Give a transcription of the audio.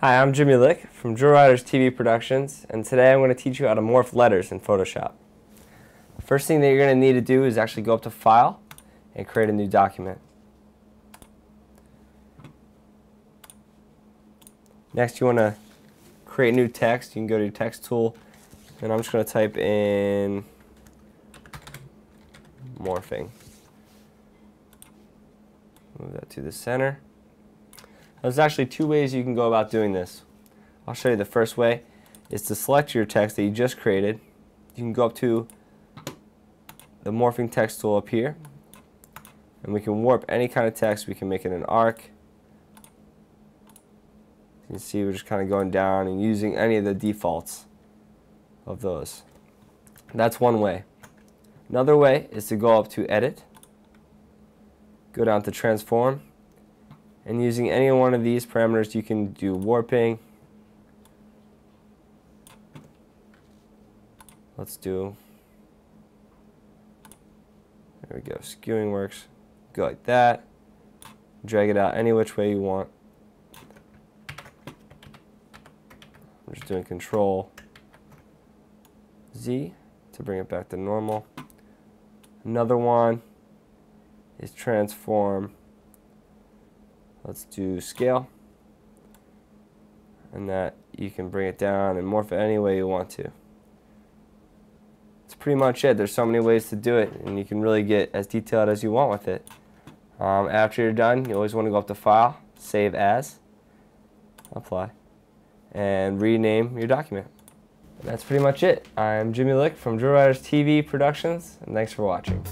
Hi, I'm Jimmy Lick from Drill Riders TV Productions, and today I'm going to teach you how to morph letters in Photoshop. First thing that you're going to need to do is actually go up to File and create a new document. Next, you want to create new text. You can go to your text tool, and I'm just going to type in morphing. Move that to the center. There's actually two ways you can go about doing this. I'll show you the first way is to select your text that you just created. You can go up to the morphing text tool up here and we can warp any kind of text. We can make it an arc. You can see we're just kind of going down and using any of the defaults of those. That's one way. Another way is to go up to edit, go down to transform, and using any one of these parameters, you can do warping. Let's do, there we go, skewing works. Go like that. Drag it out any which way you want. I'm just doing control Z to bring it back to normal. Another one is transform Let's do scale. And that you can bring it down and morph it any way you want to. That's pretty much it. There's so many ways to do it and you can really get as detailed as you want with it. Um, after you're done, you always want to go up to File, Save As, Apply, and rename your document. And that's pretty much it. I'm Jimmy Lick from Drill Riders TV Productions, and thanks for watching.